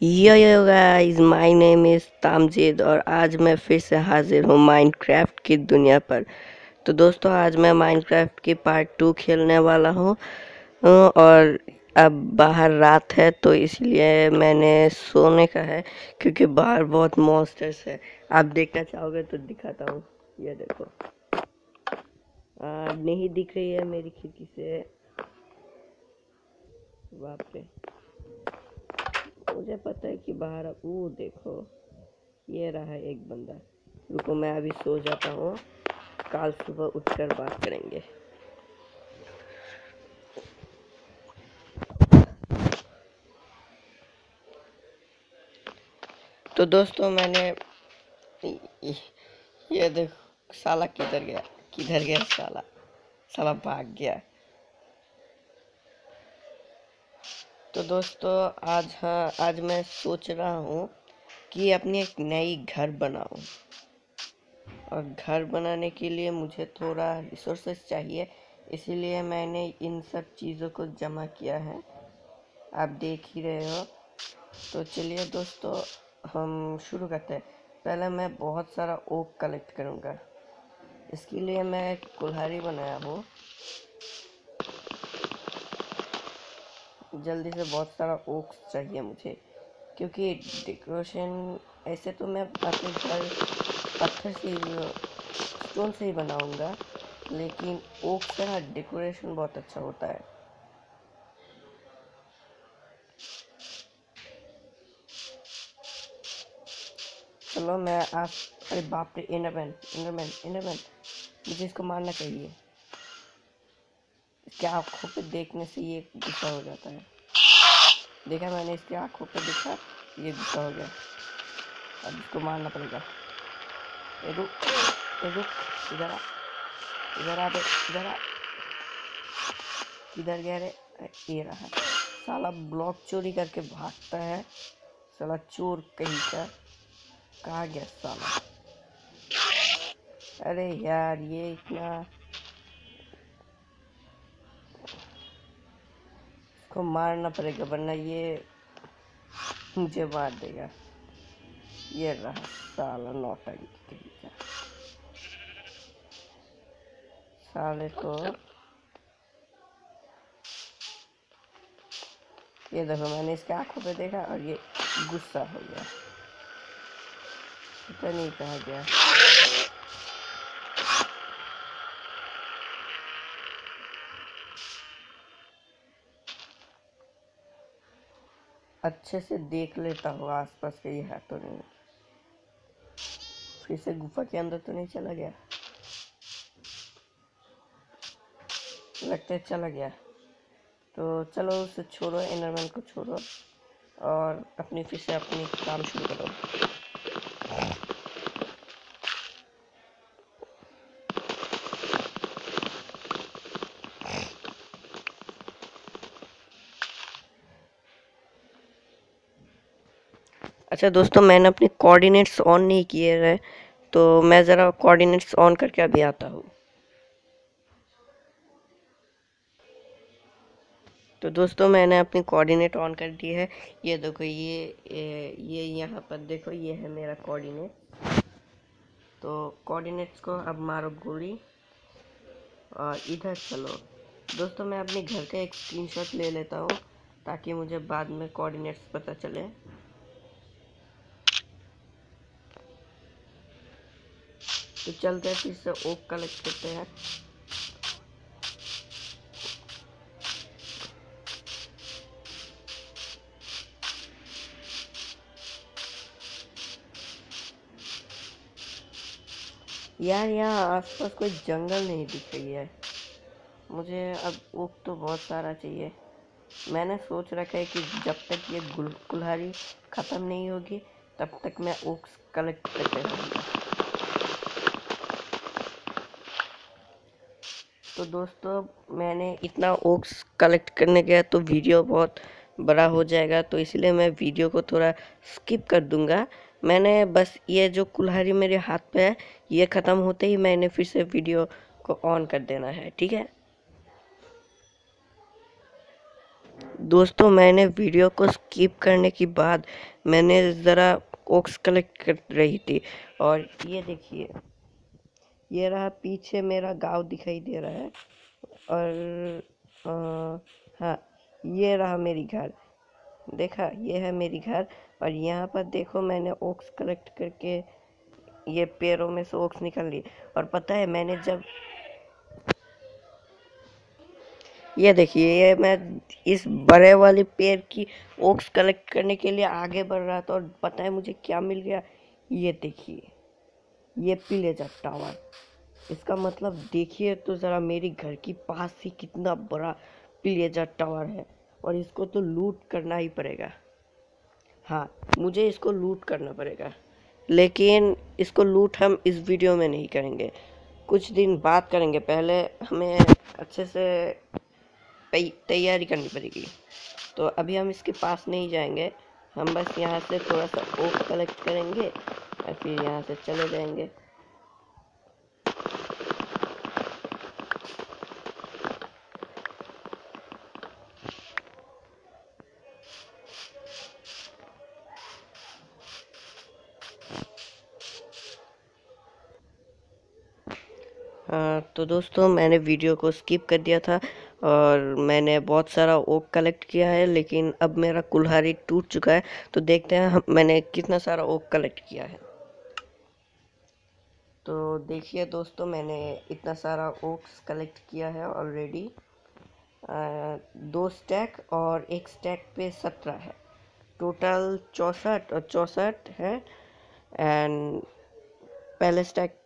Yo yo guys my name is Tamjid और आज मैं फिर से हाजिर हूँ माइनक्राफ्ट की दुनिया पर। तो दोस्तों आज मैं माइनक्राफ्ट की पार्ट टू खेलने वाला हूँ। और अब बाहर रात है तो इसलिए मैंने सोने का है क्योंकि बाहर बहुत मॉन्स्टर्स है। आप देखना चाहोगे तो दिखाता हूँ। ये देखो। आ, नहीं दिख रही है मेरी खिड़की से। वहाँ पे मुझे पता है कि बाहर वो देखो। ये रहा एक बंदा। रुको, मैं अभी सो जाता हूँ। कल सुबह उठकर बात करेंगे। तो दोस्तों, मैंने ये देखो, साला किधर गया? किधर गया साला? साला भाग गया। तो दोस्तों, आज हाँ आज मैं सोच रहा हूँ कि अपनी एक नई घर बनाऊँ। और घर बनाने के लिए मुझे थोड़ा रिसोर्सेस चाहिए, इसीलिए मैंने इन सब चीज़ों को जमा किया है। आप देख ही रहे हो। तो चलिए दोस्तों, हम शुरू करते हैं। पहले मैं बहुत सारा ओक कलेक्ट करूँगा। इसके लिए मैं एक कुल्हाड़ी बनाया हूँ। जल्दी से बहुत सारा ओक्स चाहिए मुझे, क्योंकि डेकोरेशन ऐसे तो मैं अपने घर पत्थर से स्टोन से ही बनाऊँगा, लेकिन ओक का डेकोरेशन बहुत अच्छा होता है। चलो मैं आप, अरे बाप रे इनरमैन इनरमैन इनरमैन मुझे इसको मारना चाहिए। इसके आँखों पे देखने से ये गुस्सा हो जाता है? देखा मैंने इसके आँखों पे देखा, ये गुस्सा हो गया। अब इसको मारना पड़ेगा। इधर आ इधर आ इधर आ। ये रहा। साला ब्लॉक चोरी करके भागता है। साला चोर कहीं का? कहा गया साला? अरे यार, ये इतना इसको मारना पड़ेगा, वरना ये मुझे मार देगा। ये रहा साला नौटंकी का साले को ये देखो, मैंने इसके आँखों पे देखा और ये गुस्सा हो गया। पता नहीं कहा गया। अच्छे से देख लेता हूँ, आसपास कहीं है तो नहीं फिर से गुफा के अंदर तो नहीं चला गया? लगता है चला गया। तो चलो उसे छोड़ो एनरमैन को छोड़ो और अपनी फिर से अपनी काम शुरू करो। अच्छा दोस्तों, मैंने अपने कोऑर्डिनेट्स ऑन नहीं किए हैं तो मैं ज़रा कोऑर्डिनेट्स ऑन करके अभी आता हूँ। तो दोस्तों, मैंने अपनी कोऑर्डिनेट ऑन कर दी है। ये देखो, ये ये यहाँ पर देखो, ये है मेरा कोऑर्डिनेट तो कोऑर्डिनेट्स को अब मारो गोली, और इधर चलो। दोस्तों, मैं अपने घर का एक स्क्रीनशॉट ले लेता हूँ, ताकि मुझे बाद में कोऑर्डिनेट्स पता चले। तो चलते हैं, फिर से ओक कलेक्ट करते हैं। यार, यहाँ आसपास कोई जंगल नहीं दिख रही है। मुझे अब ओक तो बहुत सारा चाहिए। मैंने सोच रखा है कि जब तक ये कुल्हाड़ी ख़त्म नहीं होगी, तब तक मैं ओक्स कलेक्ट करते रहूँगा। तो दोस्तों, मैंने इतना ओक्स कलेक्ट करने गया तो वीडियो बहुत बड़ा हो जाएगा तो इसलिए मैं वीडियो को थोड़ा स्किप कर दूँगा। मैंने बस ये जो कुल्हारी मेरे हाथ पे है, ये ख़त्म होते ही मैंने फिर से वीडियो को ऑन कर देना है, ठीक है? दोस्तों, मैंने वीडियो को स्किप करने के बाद मैंने ज़रा ओक्स कलेक्ट कर रही थी और ये देखिए। ये रहा पीछे मेरा गाँव दिखाई दे रहा है। और हाँ ये रहा मेरी घर। देखा, ये है मेरी घर। और यहाँ पर देखो मैंने ओक्स कलेक्ट करके ये पेड़ों में से ओक्स निकल ली और पता है, मैंने जब ये देखिए, ये मैं इस बड़े वाले पेड़ की ओक्स कलेक्ट करने के लिए आगे बढ़ रहा था और पता है मुझे क्या मिल गया? ये देखिए। ये पिलेजा टावर। इसका मतलब देखिए तो ज़रा मेरे घर की पास ही कितना बड़ा पिलेजा टावर है और इसको तो लूट करना ही पड़ेगा। हाँ मुझे इसको लूट करना पड़ेगा। लेकिन इसको लूट हम इस वीडियो में नहीं करेंगे। कुछ दिन बाद करेंगे, पहले हमें अच्छे से तैयारी करनी पड़ेगी। तो अभी हम इसके पास नहीं जाएँगे। हम बस यहाँ से थोड़ा सा ओक कलेक्ट करेंगे। और फिर यहाँ से चले जाएँगे। हाँ तो दोस्तों, मैंने वीडियो को स्किप कर दिया था और मैंने बहुत सारा ओक कलेक्ट किया है, लेकिन अब मेरा कुल्हारी टूट चुका है। तो देखते हैं मैंने कितना सारा ओक कलेक्ट किया है। तो देखिए दोस्तों, मैंने इतना सारा ओक्स कलेक्ट किया है ऑलरेडी दो स्टैक और एक स्टैक पे सत्रह है। टोटल चौंसठ और चौंसठ है। एंड पहले स्टैक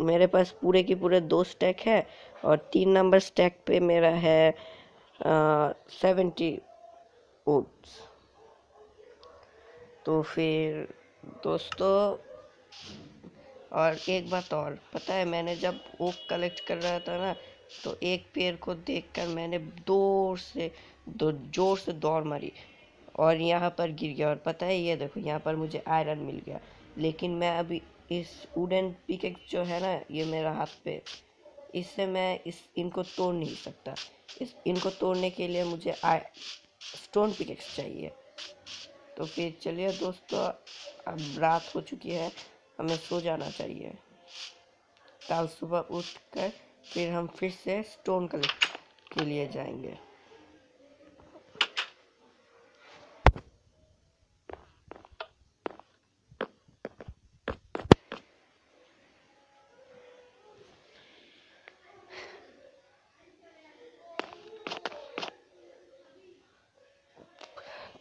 मेरे पास पूरे के पूरे दो स्टैक है और तीन नंबर स्टैक पे मेरा है सेवेंटी ओट्स तो फिर दोस्तों और एक बात और, पता है, मैंने जब ओक कलेक्ट कर रहा था ना तो एक पेड़ को देखकर मैंने ज़ोर से, दो, ज़ोर से दौड़ मारी और यहाँ पर गिर गया। और पता है, ये देखो, यहाँ पर मुझे आयरन मिल गया। लेकिन मैं अभी इस वुडन पिकेक्स जो है ना, ये मेरा हाथ पे, इससे मैं इस, इनको तोड़ नहीं सकता। इस, इनको तोड़ने के लिए मुझे आ स्टोन पिकेक्स चाहिए। तो फिर चलिए दोस्तों, अब रात हो चुकी है। हमें सो जाना चाहिए। कल सुबह उठ कर फिर हम फिर से स्टोन कलेक्ट के लिए जाएँगे।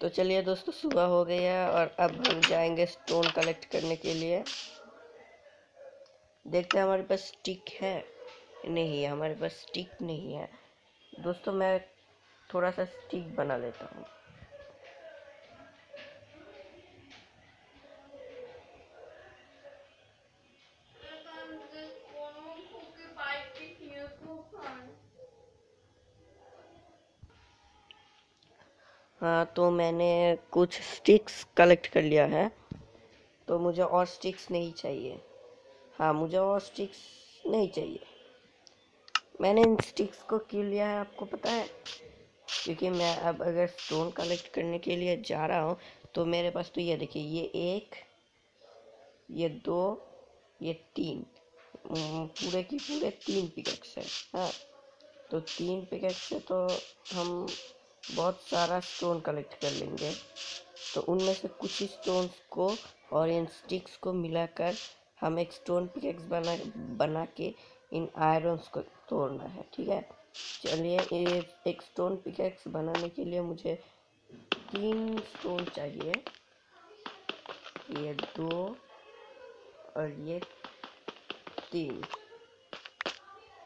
तो चलिए दोस्तों, सुबह हो गई है और अब हम जाएँगे स्टोन कलेक्ट करने के लिए। देखते हैं हमारे पास स्टिक है। नहीं, हमारे पास स्टिक नहीं है। दोस्तों, मैं थोड़ा सा स्टिक बना लेता हूँ। हाँ तो मैंने कुछ स्टिक्स कलेक्ट कर लिया है। तो मुझे और स्टिक्स नहीं चाहिए। हाँ मुझे और स्टिक्स नहीं चाहिए। मैंने इन स्टिक्स को क्यों लिया है, आपको पता है? क्योंकि मैं अब अगर स्टोन कलेक्ट करने के लिए जा रहा हूँ तो मेरे पास तो ये देखिए, ये एक, ये दो, ये तीन। पूरे की पूरे तीन पिकेक्स है। हाँ तो तीन पिकेक्स से तो हम बहुत सारा स्टोन कलेक्ट कर लेंगे। तो उनमें से कुछ स्टोन्स को और इन स्टिक्स को मिलाकर हम एक स्टोन पिकेक्स बना बना के इन आयरन्स को तोड़ना है, ठीक है? चलिए एक स्टोन पिकेक्स बनाने के लिए मुझे तीन स्टोन चाहिए। ये दो और ये तीन।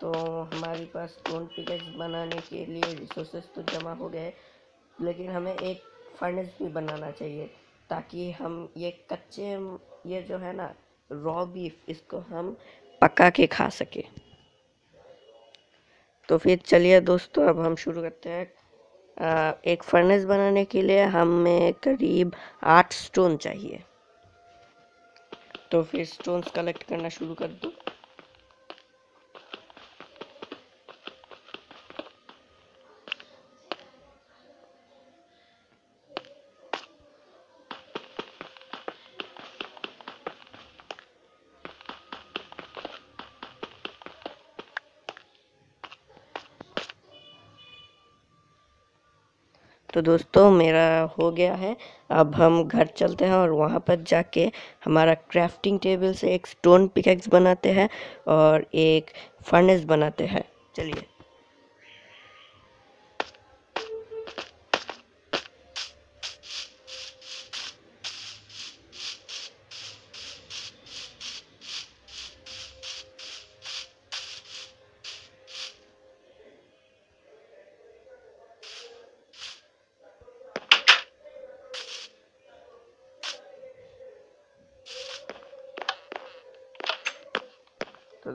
तो हमारे पास स्टोन पिकेक्स बनाने के लिए रिसोर्सेज तो जमा हो गए, लेकिन हमें एक फर्नेस भी बनाना चाहिए, ताकि हम ये कच्चे, ये जो है ना रॉ बीफ इसको हम पका के खा सके। तो फिर चलिए दोस्तों, अब हम शुरू करते हैं। एक फर्नेस बनाने के लिए हमें करीब आठ स्टोन चाहिए। तो फिर स्टोन्स कलेक्ट करना शुरू कर दो। तो दोस्तों मेरा हो गया है। अब हम घर चलते हैं और वहाँ पर जाके हमारा क्राफ्टिंग टेबल से एक स्टोन पिकेक्स बनाते हैं और एक फर्नेस बनाते हैं। चलिए।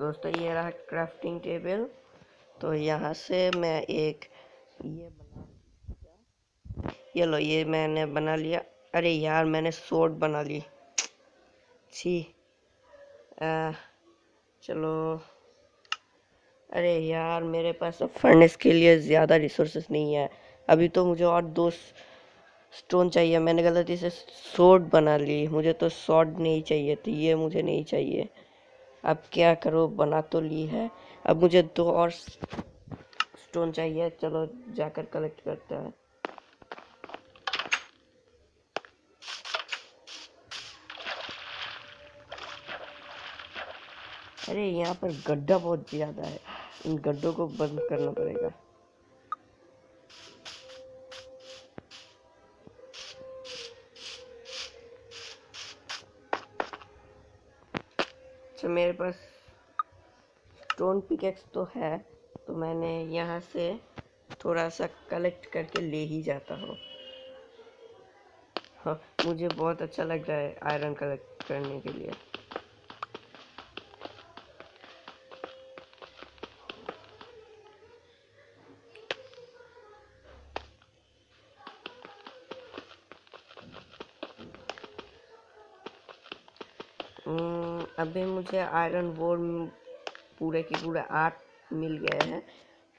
दोस्तों, ये रहा क्राफ्टिंग टेबल तो यहाँ से मैं एक ये बना ये लो, ये मैंने बना लिया। अरे यार, मैंने सोड बना ली। छी। चलो। अरे यार, मेरे पास अब फर्नेस के लिए ज़्यादा रिसोर्सेस नहीं है। अभी तो मुझे और दो स्टोन चाहिए। मैंने गलती से सोड बना ली। मुझे तो सॉड नहीं चाहिए थी। ये मुझे नहीं चाहिए। अब क्या करो? बना तो ली है। अब मुझे दो और स्टोन चाहिए। चलो, जाकर कलेक्ट करते हैं। अरे, यहाँ पर गड्ढा बहुत ज़्यादा है। इन गड्ढों को बंद करना पड़ेगा। पिकेक्स तो है तो मैंने यहाँ से थोड़ा सा कलेक्ट करके ले ही जाता हूँ। हाँ मुझे बहुत अच्छा लग रहा है आयरन कलेक्ट करने के लिए। अभी मुझे आयरन वोर पूरे के पूरे आठ मिल गए हैं।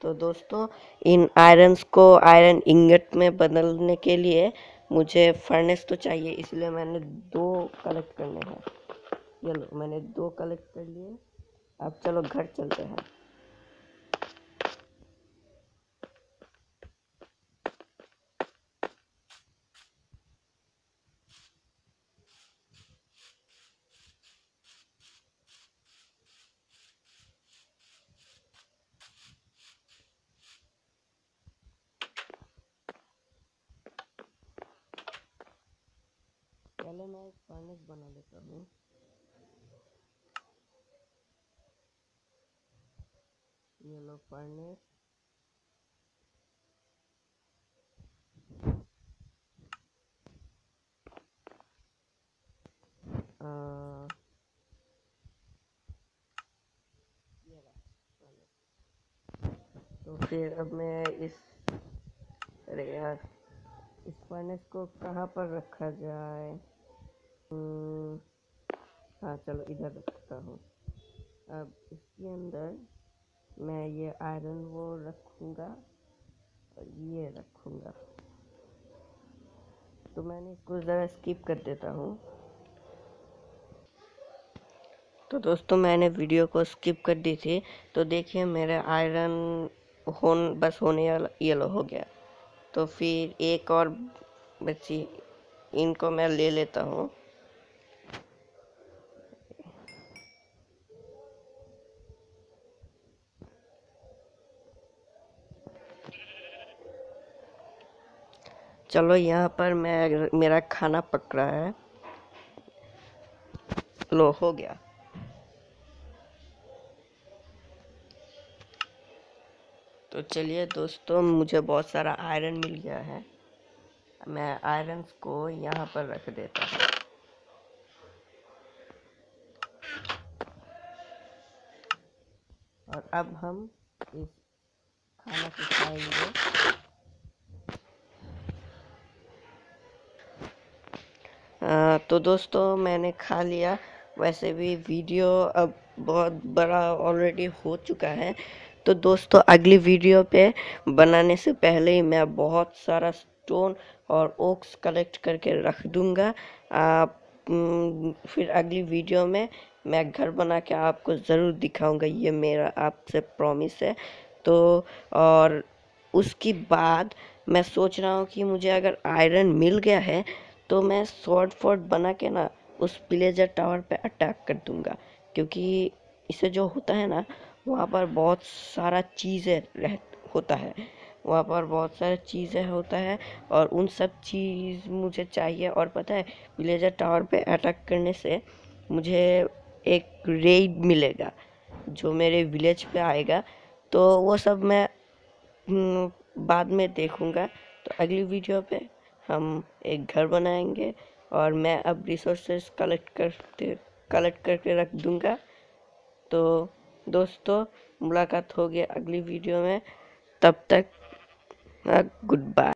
तो दोस्तों, इन आयरन्स को आयरन इंगट में बदलने के लिए मुझे फर्नेस तो चाहिए, इसलिए मैंने दो कलेक्ट करने हैं। चलो मैंने दो कलेक्ट कर लिए। अब चलो घर चलते हैं। पहले मैं एक फर्नेस बना लेता हूँ। ये लो फर्नेस तो फिर अब मैं इस, अरे यार, इस फर्नेस को कहाँ पर रखा जाए? हाँ चलो इधर रखता हूँ। अब इसके अंदर मैं ये आयरन वो रखूँगा और ये रखूँगा। तो मैंने इसको ज़रा स्किप कर देता हूँ। तो दोस्तों, मैंने वीडियो को स्किप कर दी थी। तो देखिए, मेरा आयरन होन, बस होने वाला येलो हो गया। तो फिर एक और बच्ची इनको मैं ले लेता हूँ। चलो यहाँ पर मैं, मेरा खाना पक रहा है। लो, हो गया। तो चलिए दोस्तों, मुझे बहुत सारा आयरन मिल गया है। मैं आयरन को यहाँ पर रख देता हूँ। और अब हम इस खाना को तो दोस्तों मैंने खा लिया। वैसे भी वीडियो अब बहुत बड़ा ऑलरेडी हो चुका है। तो दोस्तों अगली वीडियो पे बनाने से पहले ही मैं बहुत सारा स्टोन और ओक्स कलेक्ट करके रख दूँगा। आप फिर अगली वीडियो में मैं घर बना के आपको ज़रूर दिखाऊँगा। ये मेरा आपसे प्रॉमिस है। तो और उसके बाद मैं सोच रहा हूँ कि मुझे अगर आयरन मिल गया है तो मैं शॉर्ट फोर्ट बना के ना उस विलेजर टावर पे अटैक कर दूँगा क्योंकि इसे जो होता है ना वहाँ पर बहुत सारा चीज़ें रह होता है। वहाँ पर बहुत सारे चीज़ें होता है और उन सब चीज़ मुझे चाहिए और पता है विलेजर टावर पे अटैक करने से मुझे एक रेड मिलेगा जो मेरे विलेज पे आएगा। तो वो सब मैं हम्म, बाद में देखूँगा। तो अगली वीडियो पे हम एक घर बनाएँगे और मैं अब रिसोर्सेस कलेक्ट करते कलेक्ट करके रख दूँगा। तो दोस्तों, मुलाकात होगी अगली वीडियो में। तब तक गुड बाय